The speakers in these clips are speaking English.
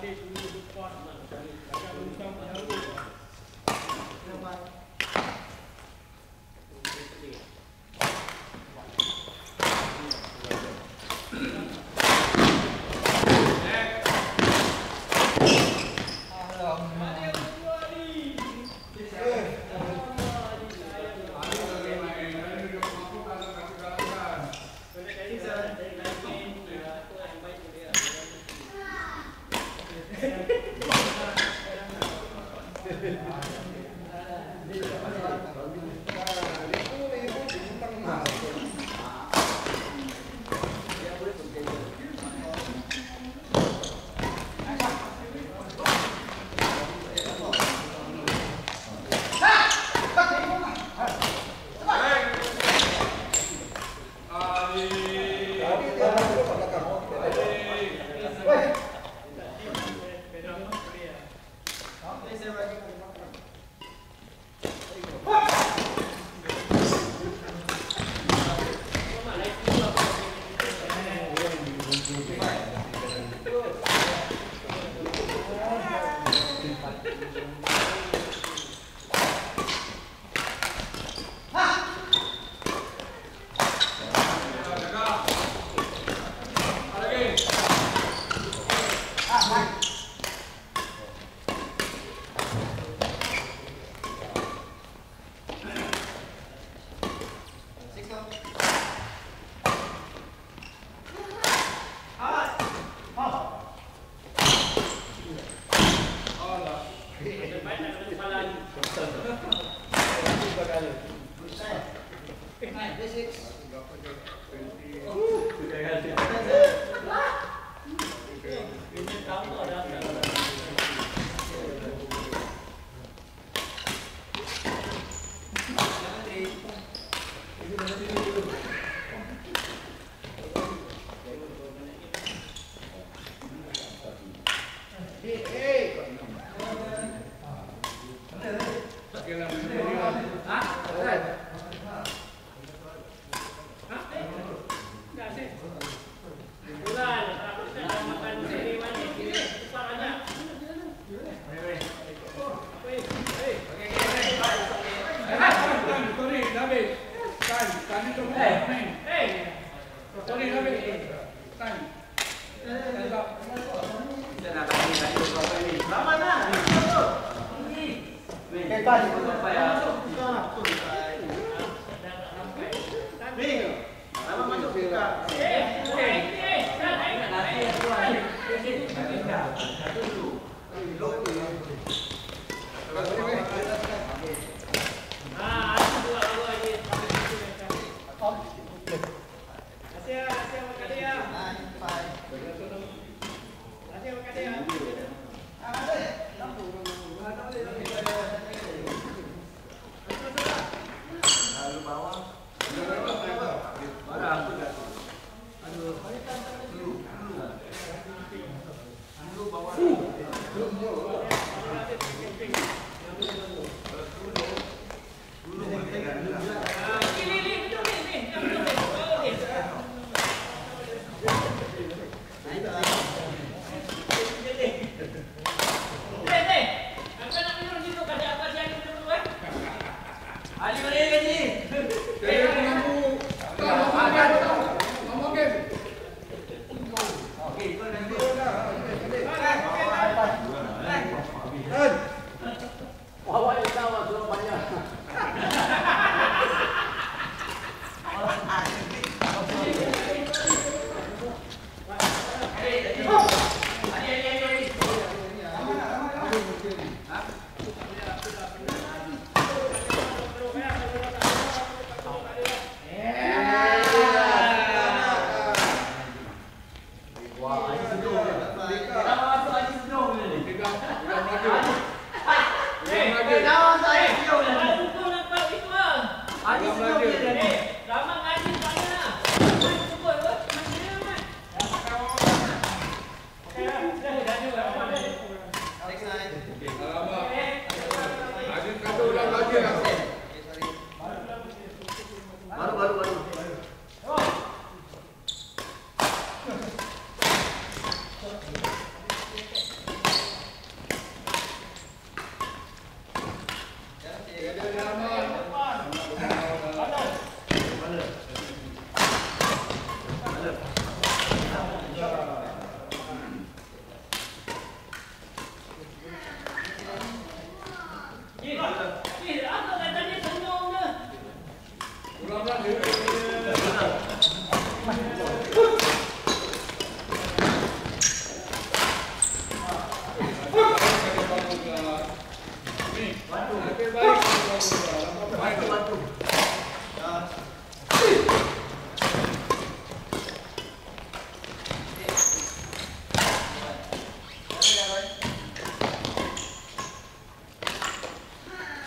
Thank you. Nine, basics. What la Wow, I see.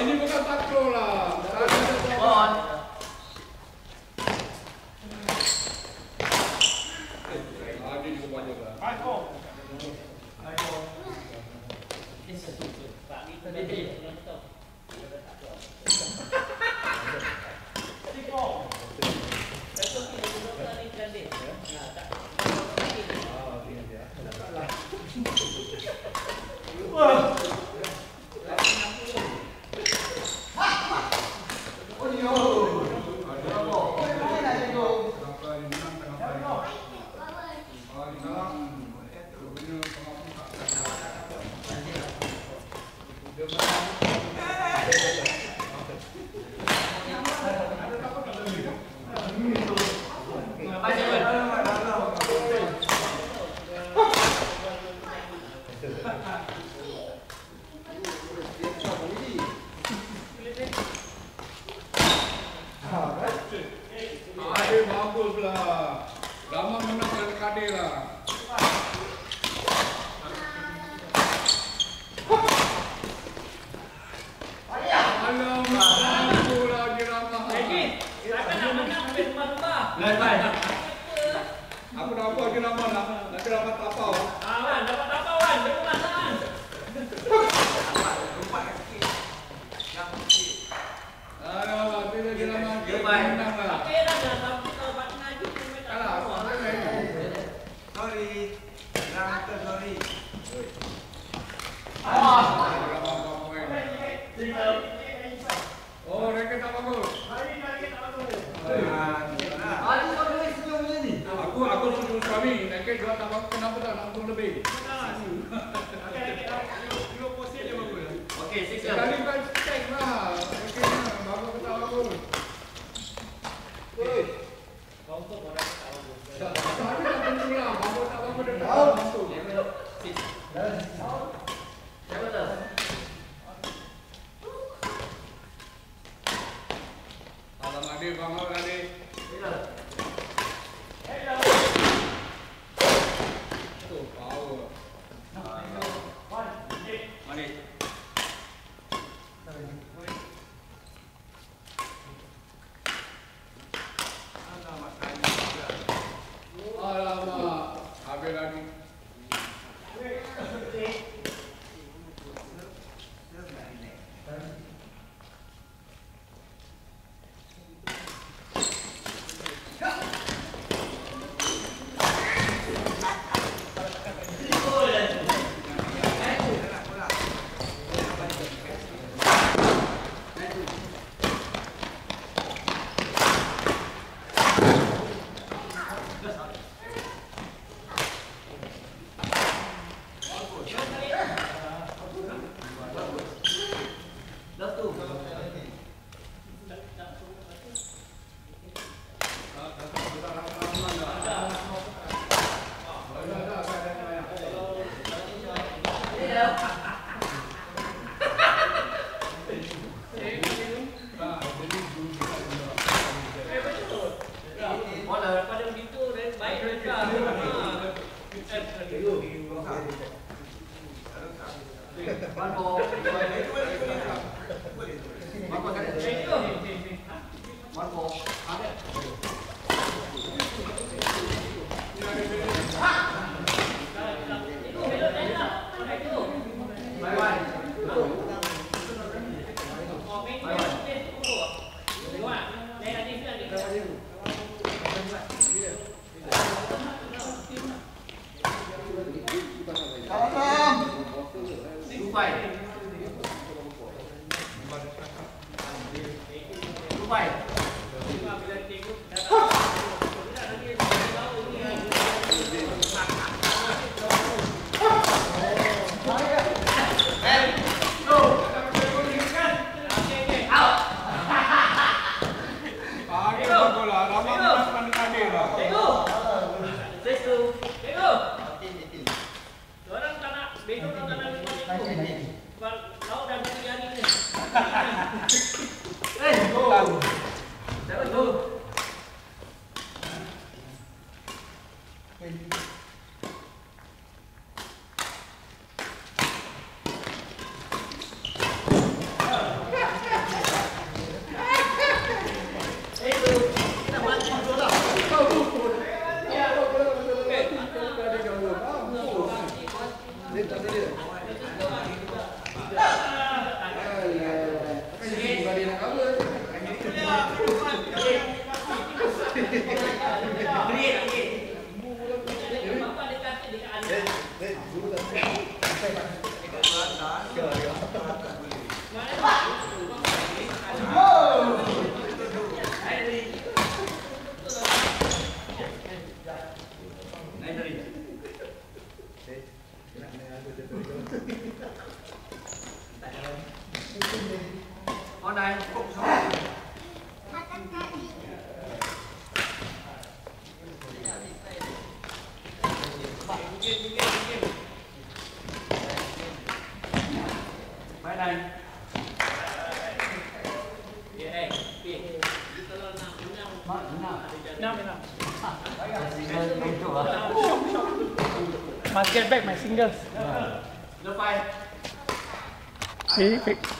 ini bukan Kadir Last time. Aku dah apa kena lama nak nak kena dapat apa? Ah, kan, dapat apa kan? Jangan masak kan. Lupa sikit. Yang sikit. Ah, dia dia lama. Dia main. Tá Antônio Bailey. Pagi Gas. Lepas. Eh.